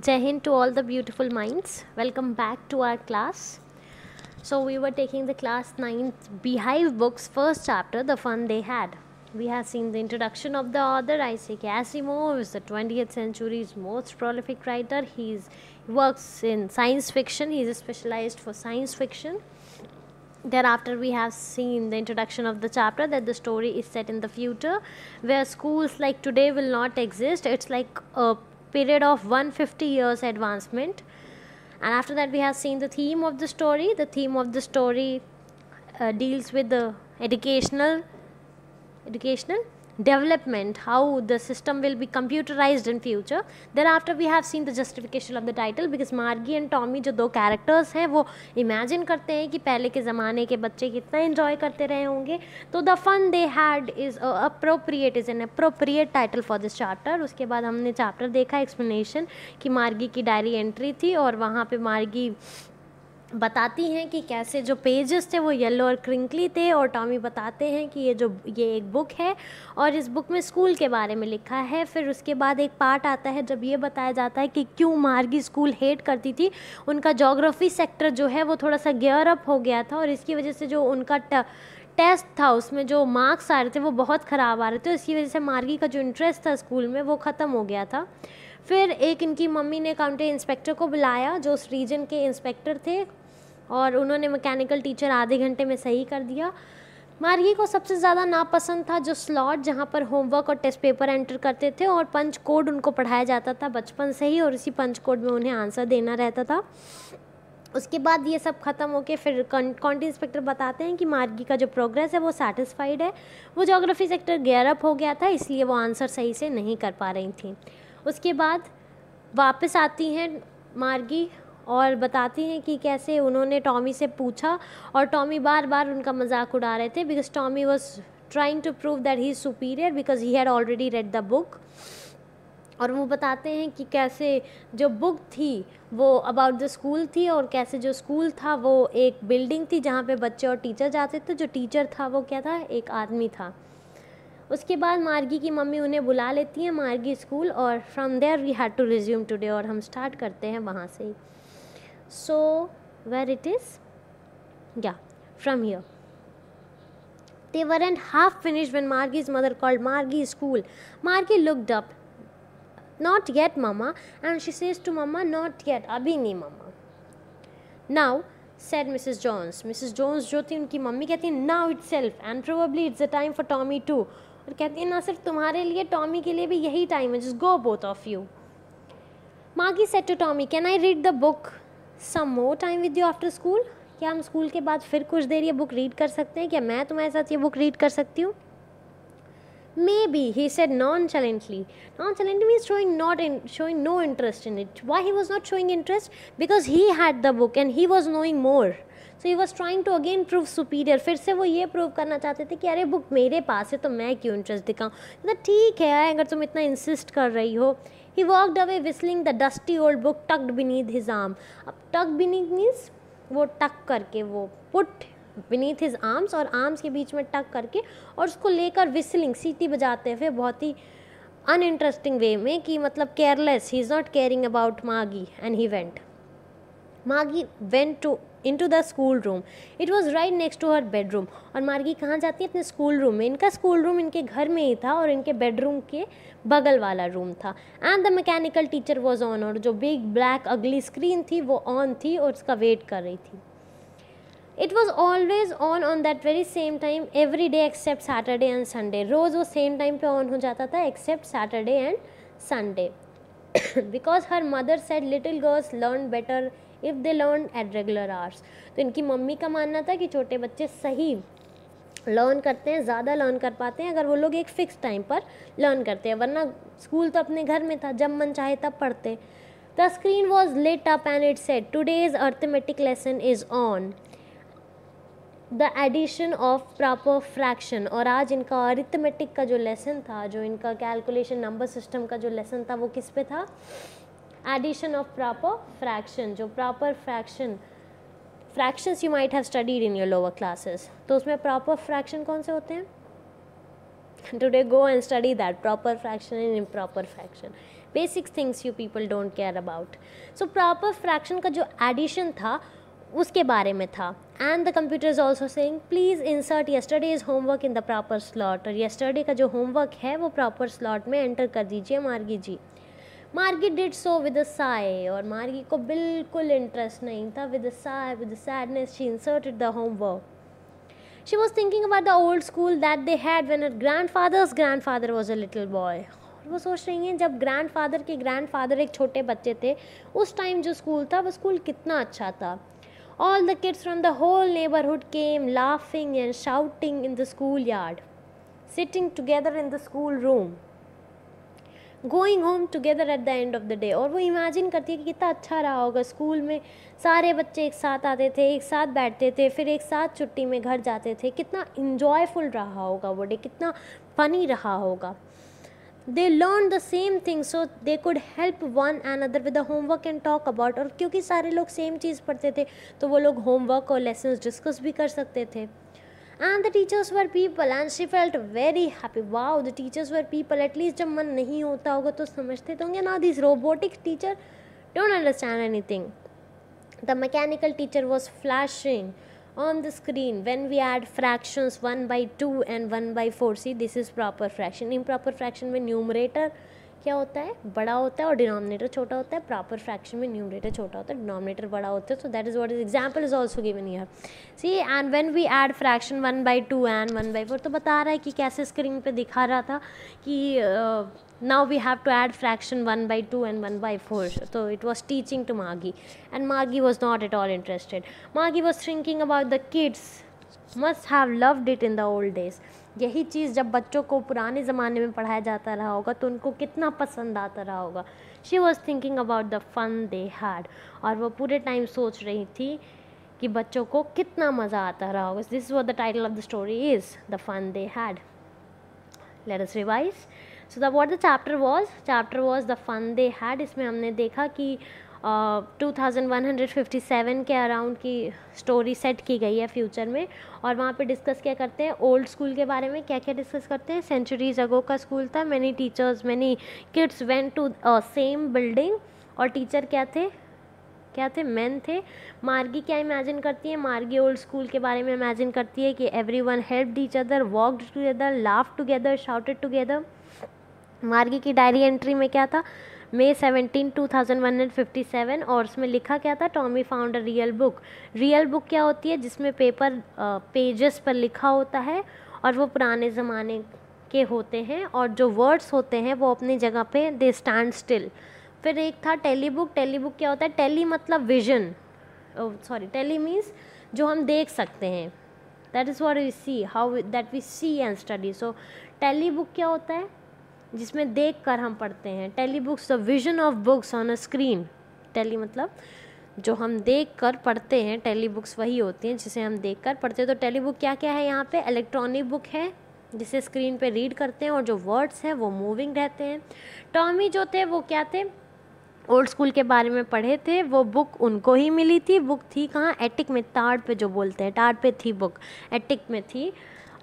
Jai Hind to all the beautiful minds. Welcome back to our class. So, we were taking the class 9th Beehive books first chapter, The Fun They Had. We have seen the introduction of the author Isaac Asimov is the 20th century's most prolific writer. He's, he works in science fiction. He's specialized for science fiction. Thereafter, we have seen the introduction of the chapter that the story is set in the future, where schools like today will not exist. It's like a period of 150 years advancement. And after that we have seen the theme of the story. The theme of the story uh, deals with the educational educational development how the system will be computerized in future thereafter we have seen the justification of the title because margie and tommy जो दो characters हैं वो imagine करते हैं कि पहले के ज़माने के बच्चे कितना enjoy करते रहे होंगे तो the fun they had is uh, appropriate is an appropriate title for this chapter उसके बाद हमने chapter देखा explanation कि मार्गी की डायरी एंट्री थी और वहाँ पे मार्गी बताती हैं कि कैसे जो पेजेस थे वो येलो और क्रिंकली थे और टॉमी बताते हैं कि ये जो ये एक बुक है और इस बुक में स्कूल के बारे में लिखा है। फिर उसके बाद एक पार्ट आता है जब ये बताया जाता है कि क्यों मार्गी स्कूल हेट करती थी। उनका जोग्राफी सेक्टर जो है वो थोड़ा सा गेयर अप हो गया था और इसकी वजह से जो उनका ट, टेस्ट था उसमें जो मार्क्स आ रहे थे वो बहुत ख़राब आ रहे थे। इसकी वजह से मार्गी का जो इंटरेस्ट था स्कूल में वो ख़त्म हो गया था। फिर एक इनकी मम्मी ने काउंटी इंस्पेक्टर को बुलाया, जो उस रीजन के इंस्पेक्टर थे, और उन्होंने मैकेनिकल टीचर आधे घंटे में सही कर दिया। मार्गी को सबसे ज़्यादा नापसंद था जो स्लॉट जहाँ पर होमवर्क और टेस्ट पेपर एंटर करते थे, और पंच कोड उनको पढ़ाया जाता था बचपन से ही, और इसी पंच कोड में उन्हें आंसर देना रहता था। उसके बाद ये सब ख़त्म होके फिर कॉन्टी इंस्पेक्टर बताते हैं कि मार्गी का जो प्रोग्रेस है वो सेटिस्फाइड है। वो जोग्राफी सेक्टर गेयरअप हो गया था, इसलिए वो आंसर सही से नहीं कर पा रही थी। उसके बाद वापस आती हैं मार्गी और बताती हैं कि कैसे उन्होंने टॉमी से पूछा और टॉमी बार बार उनका मज़ाक उड़ा रहे थे because Tommy was trying to prove that he is superior because he had already read the book और वो बताते हैं कि कैसे जो बुक थी, वो अबाउट द स्कूल थी और कैसे जो स्कूल था, वो एक बिल्डिंग थी जहाँ पे बच्चे और टीचर जाते थे। जो टीचर था, वो क्या था? एक आदमी था। उसके बाद मार्गी की मम्मी उन्हें बुला लेती है मार्गी स्कूल और from there we had to resume today और हम स्टार्ट करते हैं वहाँ से सो वेर इट इज़ या from here they were and half finish one Margie is mother called Margie school Margie looked up not yet mama and she says to mama not yet अभी नहीं mama now said Mrs Jones Mrs Jones जो थी, उनकी mummy कहती है now itself and probably it's a time for Tommy to और कहती है, ना, सिर्फ़ तुम्हारे लिए, टॉमी के लिए भी यही टाइम है just go both of you Maggie said to Tommy can I read the book some more time with you after school क्या हम स्कूल के बाद फिर कुछ देर ये बुक रीड कर सकते हैं? क्या मैं तुम्हारे साथ ये बुक रीड कर सकती हूँ? Maybe he said nonchalantly nonchalant mean showing not in showing no interest in it why he was not showing interest because he had the book and he was knowing more so he was trying to again prove superior फिर से वो ये prove करना चाहते थे कि, अरे book मेरे पास है तो मैं क्यों इंटरेस्ट दिखाऊँ? तो ठीक है, अगर तुम इतना इंसिस्ट कर रही हो. He walked away whistling the dusty old book tucked beneath his arm. अब tuck beneath means वो टक करके, वो पुट beneath his arms और arms के बीच में टक करके और उसको लेकर whistling, सीटी बजाते हुए बहुत ही अनइंटरेस्टिंग वे में कि मतलब careless he is not caring about Maggie and he went Maggie went to into the school room it was right next to her bedroom और मार्गी कहाँ जाती है? अपने स्कूल रूम में। इनका स्कूल रूम इनके घर में ही था और इनके बेडरूम के बगल वाला रूम था। And the mechanical teacher was on और जो बिग ब्लैक अगली स्क्रीन थी, वो ऑन थी और उसका वेट कर रही थी। It was always on on that very same time every day except Saturday and Sunday रोज़ वो सेम टाइम पे ऑन हो जाता था except Saturday and Sunday because her mother said little girls learn better if they learn at regular hours तो इनकी mummy का मानना था कि छोटे बच्चे सही लर्न करते हैं, ज़्यादा लर्न कर पाते हैं, अगर वो लोग एक फ़िक्स टाइम पर लर्न करते हैं, वरना स्कूल तो अपने घर में था, जब मन चाहे तब पढ़ते। The screen was lit up and it said today's arithmetic lesson is on the addition of proper fraction और आज इनका अरिथमेटिक का जो लेसन था, जो इनका कैलकुलेशन नंबर सिस्टम का जो लेसन था, वो किस पे था? एडिशन ऑफ़ प्रॉपर फ्रैक्शन जो proper fraction fractions you might have studied in your lower classes तो उसमें प्रॉपर फ्रैक्शन कौन से होते हैं? Today go and study that proper fraction and improper fraction basic things you people don't care about so proper fraction का जो addition था, उसके बारे में था. And the computer is also saying please insert yesterday is homework in the proper slot और yesterday का जो होमवर्क है, वो प्रॉपर स्लॉट में एंटर कर दीजिए मार्गी जी मार्गी डिड सो विद साय और मार्गी को बिल्कुल इंटरेस्ट नहीं था with sigh with sadness she inserted the homework she was thinking about the old school that they had when her grandfather's grandfather was a little boy वो सोच रही हैं, जब ग्रैंड फादर के ग्रैंड फादर एक छोटे बच्चे थे, उस टाइम जो स्कूल था, वो स्कूल कितना अच्छा था। All the kids from the whole neighbourhood came laughing and shouting in the school yard sitting together in the school room going home together at the end of the day और वो imagine करती है कि कितना अच्छा रहा होगा। School में सारे बच्चे एक साथ आते थे, एक साथ बैठते थे, फिर एक साथ छुट्टी में घर जाते थे। कितना इन्जॉयफुल रहा होगा वो डे कितना फ़नी रहा होगा। They learn the same thing so they could help one and other with the homework and talk about और क्योंकि सारे लोग सेम चीज़ पढ़ते थे तो वो लोग होमवर्क और लेसन डिस्कस भी कर सकते थे। And the teachers were people and she felt very happy wow the teachers were people at least जब मन नहीं होता होगा तो समझते तो होंगे, ना this robotic teacher don't understand any the mechanical teacher was flashing on the screen. When we add fractions 1 by 2 and 1 by 4 see, this is proper fraction. Improper fraction में numerator. क्या होता है? बड़ा होता है और डिनोमिनेटर छोटा होता है। प्रॉपर फ्रैक्शन में न्यूमिनेटर छोटा होता है डिनोमिनेटर बड़ा होता है। So that is what is example is also given here see and when we add fraction one by two and one by four तो बता रहा है कि कैसे स्क्रीन पर दिखा रहा था कि now we have to add fraction one by two and one by four तो it was teaching to Maggie and Maggie was not at all interested Maggie was thinking about the kids must have loved it in the old days यही चीज़ जब बच्चों को पुराने ज़माने में पढ़ाया जाता रहा होगा तो उनको कितना पसंद आता रहा होगा। She was thinking about the fun they had और वो पूरे टाइम सोच रही थी कि बच्चों को कितना मज़ा आता रहा होगा। This was the title of the story is the fun they had let us revise so the what the chapter was chapter was the fun they had इसमें हमने देखा कि two thousand one hundred fifty seven के around की story set की गई है future में। और वहाँ पे डिस्कस क्या करते हैं? ओल्ड स्कूल के बारे में क्या क्या डिस्कस करते हैं? सेंचुरीज अगो का स्कूल था। Many teachers many kids went to same building और टीचर क्या थे? क्या थे? मैन थे। मार्गी क्या इमेजिन करती है? मार्गी ओल्ड स्कूल के बारे में इमेजिन करती है कि everyone help each other walked together laugh together shouted together Margie की डायरी एंट्री में क्या था? May seventeen, two thousand one hundred fifty seven और उसमें लिखा क्या था? Tommy found a real book real book क्या होती है? जिसमें पेपर पेजेस पर लिखा होता है और वो पुराने ज़माने के होते हैं और जो वर्ड्स होते हैं वो अपनी जगह पे दे स्टैंड स्टिल फिर एक था टेली बुक टेली बुक क्या होता है? टेली मतलब विजन सॉरी टेली मीन्स जो हम देख सकते हैं. That is what we see how that we see and study so telebook क्या होता है? जिसमें देख कर हम पढ़ते हैं। Telebooks the vision of books on a screen tele मतलब जो हम देख कर पढ़ते हैं टेली बुक्स वही होती हैं जिसे हम देख कर पढ़ते हैं। तो टेली बुक क्या क्या है यहाँ पे? इलेक्ट्रॉनिक बुक है, जिसे स्क्रीन पे रीड करते हैं और जो वर्ड्स हैं वो मूविंग रहते हैं। टॉमी जो थे वो क्या थे? ओल्ड स्कूल के बारे में पढ़े थे, वो बुक उनको ही मिली थी। बुक थी कहाँ? एटिक में ताड़ पे जो बोलते हैं। ताड़ पे थी बुक एटिक में थी।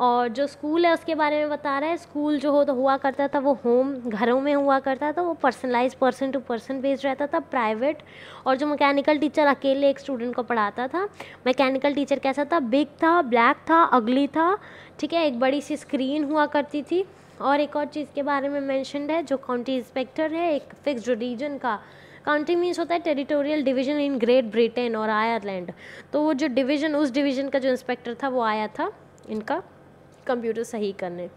और जो स्कूल है उसके बारे में बता रहा है, स्कूल जो हो तो हुआ करता था, वो होम घरों में हुआ करता था, वो personalize person to person based रहता था प्राइवेट और जो मैकेनिकल टीचर अकेले एक स्टूडेंट को पढ़ाता था। मैकेनिकल टीचर कैसा था? बिग था ब्लैक था अगली था, ठीक है? एक बड़ी सी स्क्रीन हुआ करती थी। और एक और चीज़ के बारे में मैंशनड है, जो काउंटी इंस्पेक्टर है, एक फिक्स रीजन का। काउंटी मीन्स होता है territorial division in Great Britain और आयरलैंड तो वो जो डिवीज़न उस डिवीज़न का जो इंस्पेक्टर था, वो आया था, इनका। कंप्यूटर सही करने।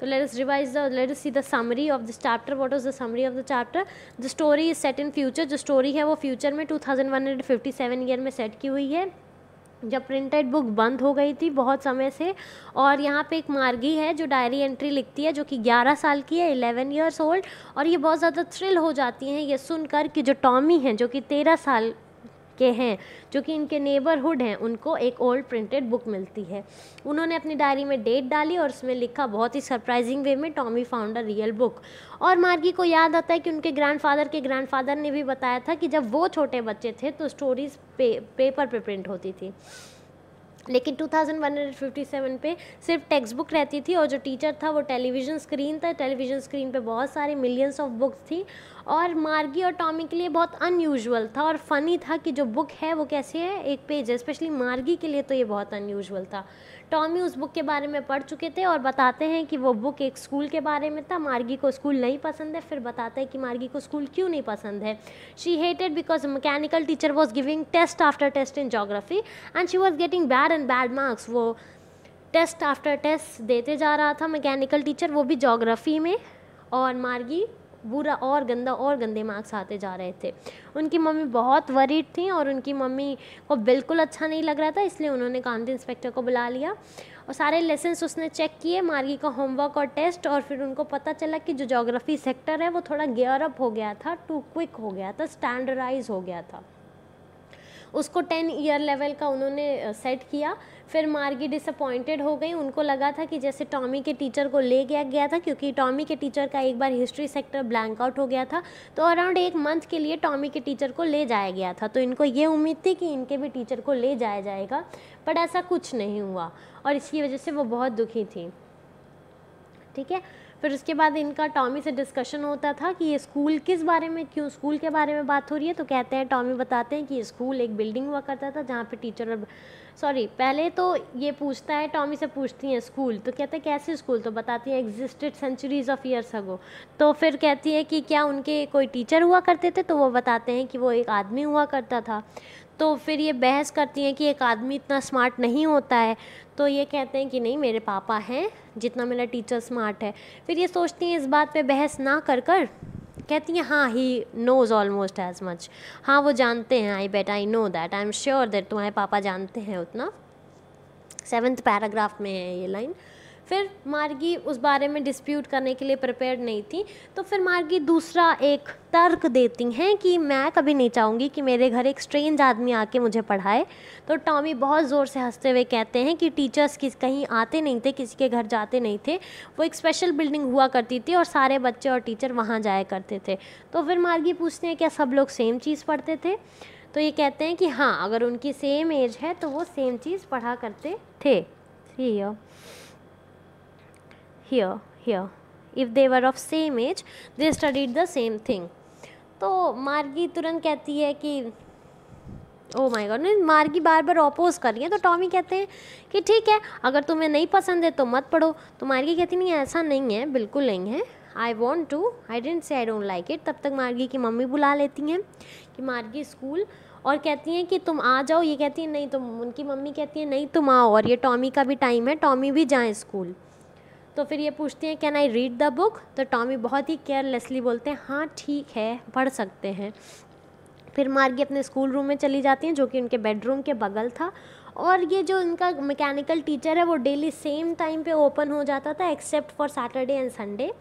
तो let us revise the let us see the summary of this chapter what was the summary of the chapter the story is set in future जो स्टोरी है वो फ्यूचर में 2157 ईयर में सेट की हुई है। जब प्रिंटेड बुक बंद हो गई थी बहुत समय से, और यहाँ पे एक मार्गी है जो डायरी एंट्री लिखती है, जो कि 11 साल की है 11 इयर्स ओल्ड और ये बहुत ज़्यादा थ्रिल हो जाती हैं ये सुनकर कि जो टॉमी हैं, जो कि 13 साल के हैं जो कि इनके नेबरहुड हैं उनको एक ओल्ड प्रिंटेड बुक मिलती है। उन्होंने अपनी डायरी में डेट डाली और उसमें लिखा बहुत ही सरप्राइजिंग वे में Tommy found a real book और मार्गी को याद आता है कि उनके ग्रैंडफादर के ग्रैंडफादर ने भी बताया था कि जब वो छोटे बच्चे थे तो स्टोरीज पे, पेपर पे प्रिंट होती थी। लेकिन 2157 पे सिर्फ़ टेक्स्ट बुक रहती थी और जो टीचर था वो टेलीविज़न स्क्रीन था। टेलीविज़न स्क्रीन पे बहुत सारे मिलियंस ऑफ़ बुक्स थी और मार्गी और टॉमी के लिए बहुत अनयूजुअल था और फ़नी था कि जो बुक है वो कैसे है, एक पेज है। स्पेशली मार्गी के लिए तो ये बहुत अनयूजुअल था। टॉमी उस बुक के बारे में पढ़ चुके थे और बताते हैं कि वो बुक एक स्कूल के बारे में था। मार्गी को स्कूल नहीं पसंद है, फिर बताते हैं कि मार्गी को स्कूल क्यों नहीं पसंद है। She hated because mechanical teacher was giving test after test in geography and she was getting bad and bad marks वो टेस्ट आफ्टर टेस्ट देते जा रहा था। मैकेनिकल टीचर वो भी जोग्राफी में और मार्गी बुरा और गंदा और गंदे मार्क्स आते जा रहे थे। उनकी मम्मी बहुत वरीड थी और उनकी मम्मी को बिल्कुल अच्छा नहीं लग रहा था, इसलिए उन्होंने कांति इंस्पेक्टर को बुला लिया और सारे लेसन्स उसने चेक किए, मार्गी का होमवर्क और टेस्ट और फिर उनको पता चला कि जो जोग्राफी सेक्टर है वो थोड़ा गेयरअप हो गया था टू क्विक हो गया था स्टैंडर्डाइज हो गया था। उसको टेन ईयर लेवल का उन्होंने सेट किया। फिर मार्गी डिसअपॉइंटेड हो गई। उनको लगा था कि जैसे टॉमी के टीचर को ले गया गया था, क्योंकि टॉमी के टीचर का एक बार हिस्ट्री सेक्टर ब्लैंक आउट हो गया था तो अराउंड एक मंथ के लिए टॉमी के टीचर को ले जाया गया था। तो इनको ये उम्मीद थी कि इनके भी टीचर को ले जाया जाएगा, बट ऐसा कुछ नहीं हुआ, और इसकी वजह से वो बहुत दुखी थी। ठीक है? फिर उसके बाद इनका टॉमी से डिस्कशन होता था कि ये स्कूल किस बारे में, क्यों स्कूल के बारे में बात हो रही है? तो कहते हैं टॉमी बताते हैं कि स्कूल एक बिल्डिंग हुआ करता था जहाँ पे टीचर सॉरी पहले तो ये पूछता है टॉमी से पूछती हैं स्कूल तो कहते हैं, कैसे स्कूल तो बताती हैं existed centuries of years ago तो फिर कहती है कि क्या उनके कोई टीचर हुआ करते थे? तो वो बताते हैं कि वो एक आदमी हुआ करता था। तो फिर ये बहस करती हैं कि एक आदमी इतना स्मार्ट नहीं होता है। तो ये कहते हैं कि नहीं, मेरे पापा हैं, जितना मेरा टीचर स्मार्ट है। फिर ये सोचती हैं इस बात पे बहस ना कर कर, कहती हैं हाँ he knows almost as much हाँ वो जानते हैं I bet I know that I am sure that तुम्हारे पापा जानते हैं उतना. सेवन्थ पैराग्राफ में है ये लाइन फिर मार्गी उस बारे में डिस्प्यूट करने के लिए प्रिपेयर्ड नहीं थी तो फिर मार्गी दूसरा एक तर्क देती हैं कि मैं कभी नहीं चाहूँगी कि मेरे घर एक स्ट्रेंज आदमी आके मुझे पढ़ाए। तो टॉमी बहुत ज़ोर से हँसते हुए कहते हैं कि टीचर्स किस कहीं आते नहीं थे, किसी के घर जाते नहीं थे। वो एक स्पेशल बिल्डिंग हुआ करती थी और सारे बच्चे और टीचर वहाँ जाया करते थे। तो फिर मार्गी पूछते हैं, क्या सब लोग सेम चीज़ पढ़ते थे? तो ये कहते हैं कि हाँ अगर उनकी सेम एज है तो वो सेम चीज़ पढ़ा करते थे। सी here here. If they were of same age, they studied the same thing. तो मार्गी तुरंत कहती है कि ओ माय गॉड नहीं, मार्गी बार बार अपोज कर रही है तो टॉमी कहते हैं कि ठीक है, अगर तुम्हें नहीं पसंद है तो मत पढ़ो। तो मार्गी कहती, नहीं, ऐसा नहीं है, बिल्कुल नहीं है। I want to I didn't say I don't like it तब तक मार्गी की मम्मी बुला लेती हैं कि मार्गी स्कूल, और कहती हैं कि तुम आ जाओ। ये कहती है, नहीं, तुम, उनकी मम्मी कहती है, नहीं, तुम आओ। और ये टॉमी का भी टाइम है, टॉमी भी जाए स्कूल। तो फिर ये पूछती हैं can I read the book तो टॉमी बहुत ही केयरलेसली बोलते हैं हाँ ठीक है, पढ़ सकते हैं। फिर मार्गी अपने स्कूल रूम में चली जाती हैं, जो कि उनके बेडरूम के बगल था। और ये जो इनका मैकेनिकल टीचर है, वो डेली सेम टाइम पे ओपन हो जाता था except for Saturday and Sunday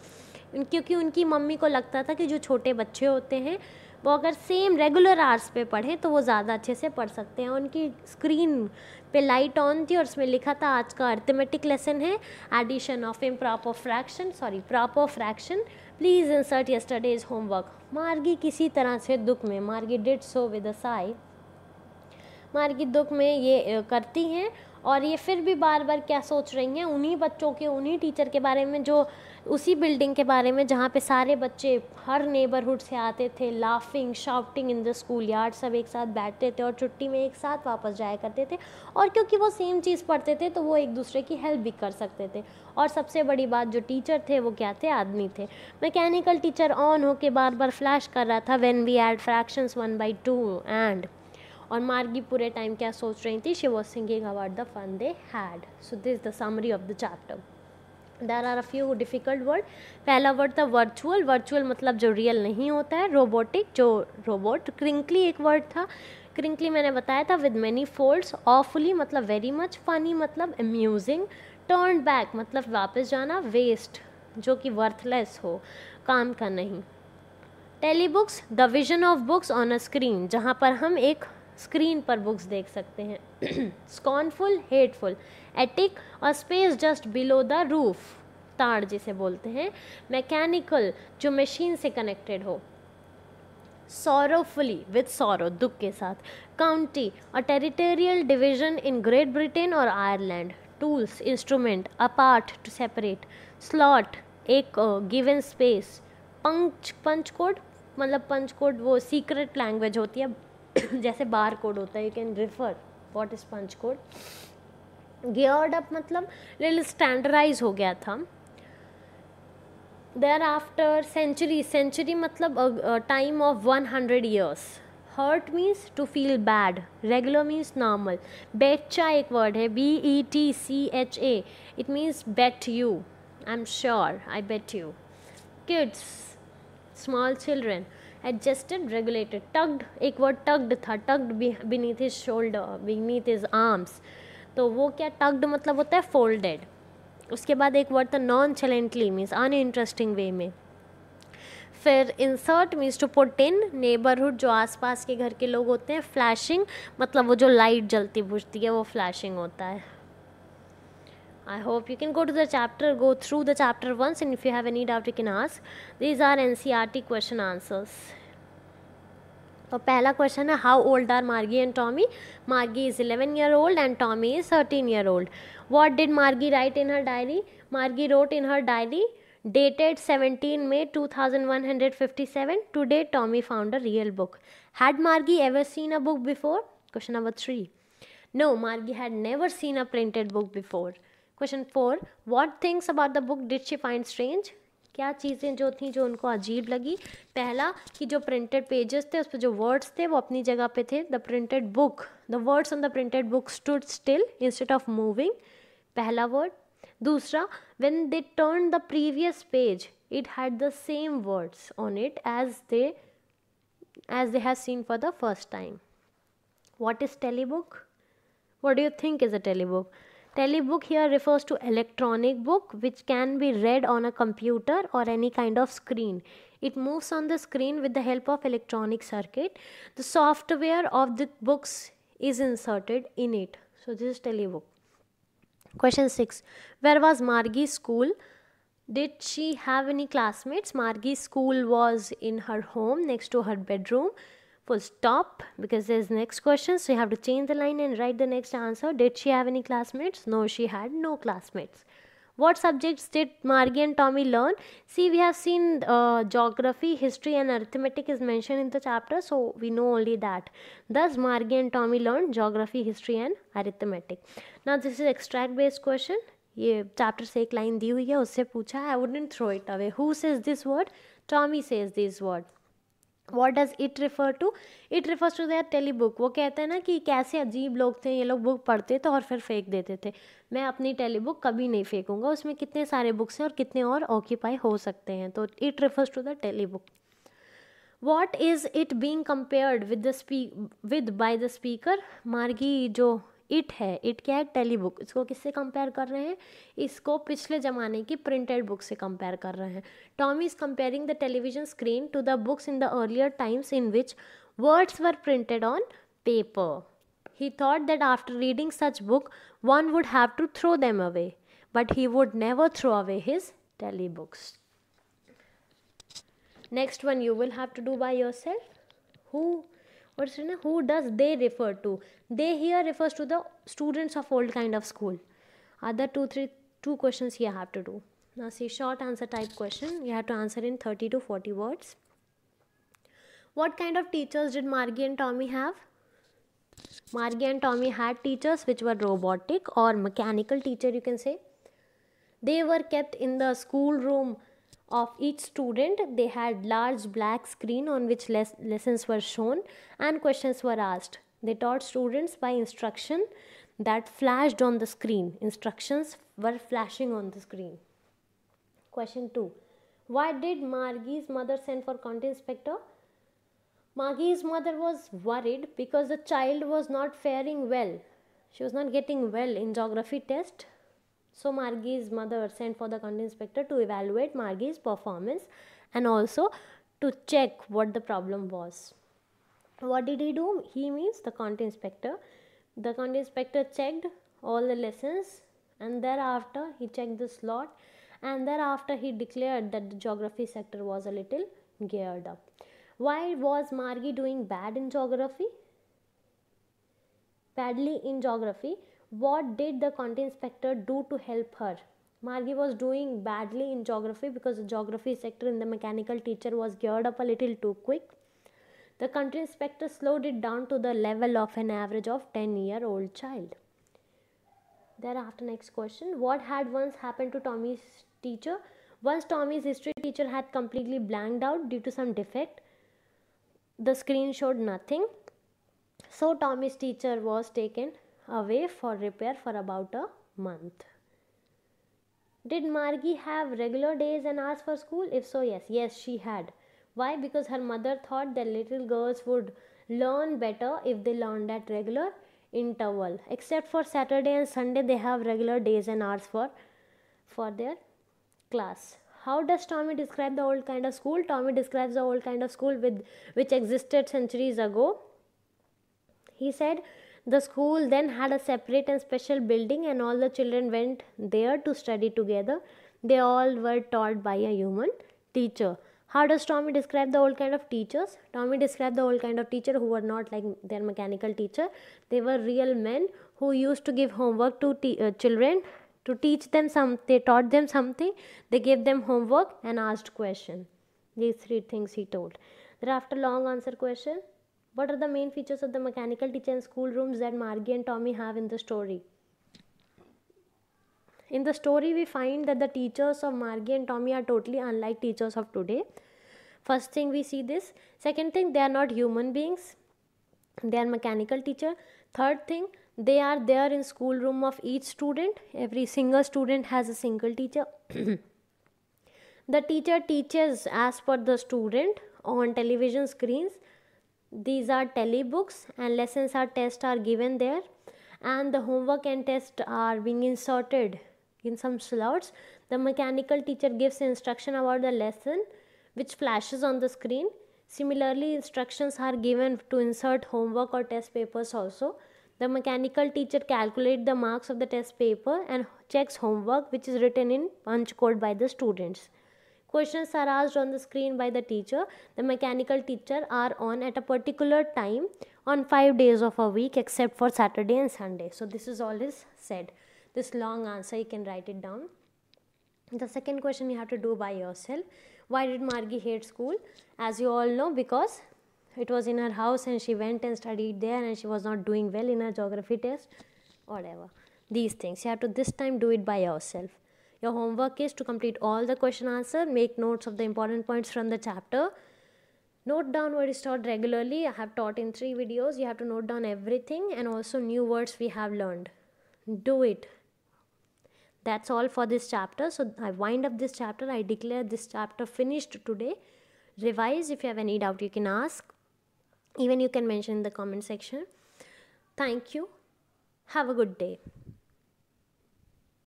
क्योंकि उनकी मम्मी को लगता था कि जो छोटे बच्चे होते हैं, वो अगर सेम रेगुलर आवर्स पे पढ़ें तो वो ज़्यादा अच्छे से पढ़ सकते हैं। उनकी स्क्रीन पे लाइट ऑन थी और उसमें लिखा था, आज का अर्थमेटिक लेसन है addition of improper fraction sorry proper fraction please insert yesterday's homework Margie किसी तरह से दुख में, मार्गी डिड सो विद साई मार्गी दुख में ये करती हैं और ये फिर भी बार बार क्या सोच रही हैं? उन्हीं बच्चों के, उन्हीं टीचर के बारे में जो उसी बिल्डिंग के बारे में जहाँ पे सारे बच्चे हर नेबरहुड से आते थे laughing shouting in the school yard सब एक साथ बैठते थे और छुट्टी में एक साथ वापस जाया करते थे। और क्योंकि वो सेम चीज़ पढ़ते थे तो वो एक दूसरे की हेल्प भी कर सकते थे। और सबसे बड़ी बात, जो टीचर थे, वो क्या थे? आदमी थे। मैकेनिकल टीचर ऑन होके बार बार फ्लैश कर रहा था when we add fractions one by two and और मार्गी पूरे टाइम क्या सोच रही थी? She was singing about the fun they had so this the summary of the chapter there are a few difficult word पहला word था virtual virtual मतलब जो रियल नहीं होता है रोबोटिक जो रोबोट क्रिंकली एक वर्ड था. क्रिंकली मैंने बताया था विद मैनी फोल्ड्स ऑफुली मतलब वेरी मच फनी मतलब अम्यूजिंग टर्न बैक मतलब वापस जाना. वेस्ट जो कि वर्थलेस हो. काम का नहीं. Telebooks the vision of books on a screen जहाँ पर हम एक स्क्रीन पर बुक्स देख सकते हैं। स्कॉनफुल, हेटफुल, एटिक और space just below the roof, ताड़ जिसे बोलते हैं, मैकेनिकल, जो मशीन से कनेक्टेड हो। सौरवफुली विथ सौरव दुख के साथ। काउंटी और territorial division in Great Britain और Ireland. Tools, instrument apart to separate. Slot, एक given space. Punch punch code मतलब पंच कोड वो सीक्रेट लैंग्वेज होती है। जैसे बार कोड होता है you can refer what is punch code geared up मतलब लिटिल स्टैंडर्डाइज हो गया था. देर आफ्टर सेंचुरी सेंचुरी मतलब time of one hundred years hurt means to feel bad regular means normal betcha एक word है B E T C H A it means bet you I am sure I bet you kids small children adjusted regulated tugged एक word tugged था tugged beneath his shoulder beneath his arms तो वो क्या tugged मतलब होता है? Folded उसके बाद एक वर्ड था nonchalantly means uninteresting way में. फिर insert means to put in neighbourhood जो आसपास के घर के लोग होते हैं फ्लैशिंग मतलब वो जो लाइट जलती बुझती है, वो फ्लैशिंग होता है। I hope you can go to the chapter, go through the chapter once, and if you have any doubt, you can ask. These are NCRT question answers. तो पहला क्वेश्चन है how old are Margie and Tommy Margie is eleven year old and Tommy is thirteen year old what did Margie write in her diary Margie wrote in her diary dated 17 May 2157. Today, Tommy found a real book. Had Margie ever seen a book before? Question number 3. No, Margie had never seen a printed book before. Question 4. What things about the book did she find strange क्या चीज़ें जो थी जो उनको अजीब लगी? पहला, कि जो प्रिंटेड पेजेस थे, उस पर जो वर्ड्स थे, वो अपनी जगह पे थे the printed book the words on the printed book stood still instead of moving पहला वर्ड दूसरा when they turn the previous page it had the same words on it as they as they have seen for the first time what is telebook what do you think is a telebook Telebook here refers to electronic book which can be read on a computer or any kind of screen. It moves on the screen with the help of electronic circuit. The software of the books is inserted in it. So this is telebook. Question 6. Where was Margie's school? Did she have any classmates? Margie's school was in her home next to her bedroom full stop because there's next question so you have to change the line and write the next answer did she have any classmates no she had no classmates what subjects did Margie and Tommy learn? See, we have seen uh, geography, history, and arithmetic is mentioned in the chapter, so we know only that. Thus, Margie and Tommy learned geography, history, and arithmetic. Now, this is extract based question. ये chapter से एक line दी हुई है उससे पूछा है I wouldn't throw it away who says this word Tommy says this word What does it refer to it refers to their telebook वो कहते हैं ना कि कैसे अजीब लोग थे, ये लोग बुक पढ़ते थे और फिर फेंक देते थे। मैं अपनी टेली बुक कभी नहीं फेंकूँगा। उसमें कितने सारे बुक्स हैं और कितने और ऑक्यूपाई हो सकते हैं। तो it refers to the telebook what is it being compared with the speak with by the speaker Margie, जो इट है, इट क्या है? Telebook. इसको किससे कंपेयर कर रहे हैं? इसको पिछले ज़माने की प्रिंटेड बुक से कंपेयर कर रहे हैं। Tommy is comparing the television screen to the books in the earlier times in which words were printed on paper he thought that after reading such book one would have to throw them away but he would never throw away his telebooks next one you will have to do by yourself who what's written who does they refer to? They here refers to the students of old kind of school. Other two three two questions you have to do. Now see short answer type question. You have to answer in 30 to 40 words. What kind of teachers did margie and tommy have? Margie and tommy had teachers which were robotic or mechanical teacher you can say. They were kept in the school room of each student they had large black screen on which les lessons were shown and questions were asked. They taught students by instruction that flashed on the screen. Instructions were flashing on the screen. Question 2 why did margie's mother send for county inspector? Margie's mother was worried because the child was not faring well. She was not getting well in geography test so Margie's mother sent for the county inspector to evaluate Margie's performance and also to check what the problem was. What did he do? He means the county inspector. The county inspector checked all the lessons and thereafter he checked the slot and thereafter he declared that the geography sector was a little geared up. Why was Margie doing bad in geography? Badly in geography. What did the content inspector do to help her? Margie was doing badly in geography because the geography sector in the mechanical teacher was geared up a little too quick. The country inspector slowed it down to the level of an average of 10 year old child. Thereafter, next question What had once happened to Tommy's teacher? Once Tommy's history teacher had completely blanked out due to some defect. The screen showed nothing. So, Tommy's teacher was taken away for repair for about a month. Did Margie have regular days and hours for school? If so, yes. Yes, she had. Why? Because her mother thought that little girls would learn better if they learned at regular interval. Except for Saturday and Sunday, they have regular days and hours for, for their class. How does Tommy describe the old kind of school? Tommy describes the old kind of school with which existed centuries ago. He said the school then had a separate and special building, and all the children went there to study together. They all were taught by a human teacher. How does Tommy describe the old kind of teachers? Tommy described the old kind of teacher who were not like their mechanical teacher. They were real men who used to give homework to uh, children to teach them some. They taught them something. They gave them homework and asked question. These three things he told. Thereafter, long answer question. What are the main features of the mechanical teacher and schoolrooms that Margie and Tommy have in the story? In the story, we find that the teachers of Margie and Tommy are totally unlike teachers of today. First thing we see this. Second thing, they are not human beings. They are mechanical teacher. Third thing, they are there in schoolroom of each student. Every single student has a single teacher. the teacher teaches as per the student on television screens these are telebooks and lessons are tests are given there. And the homework and test are being inserted in some slots. The mechanical teacher gives instruction about the lesson which flashes on the screen. Similarly instructions are given to insert homework or test papers also. The mechanical teacher calculates the marks of the test paper and checks homework which is written in punch code by the students Questions are asked on the screen by the teacher. The mechanical teacher are on at a particular time on 5 days of a week except for Saturday and Sunday. So this is all is said. This long answer you can write it down. The second question you have to do by yourself. Why did Margie hate school? As you all know because it was in her house and she went and studied there and she was not doing well in her geography test whatever these things you have to this time do it by yourself your homework is to complete all the question answer, make notes of the important points from the chapter. Note down what is taught regularly. I have taught in three videos. You have to note down everything and also new words we have learned. Do it. That's all for this chapter. So I wind up this chapter. I declare this chapter finished today. Revise if you have any doubt you can ask. Even you can mention in the comment section. Thank you. Have a good day.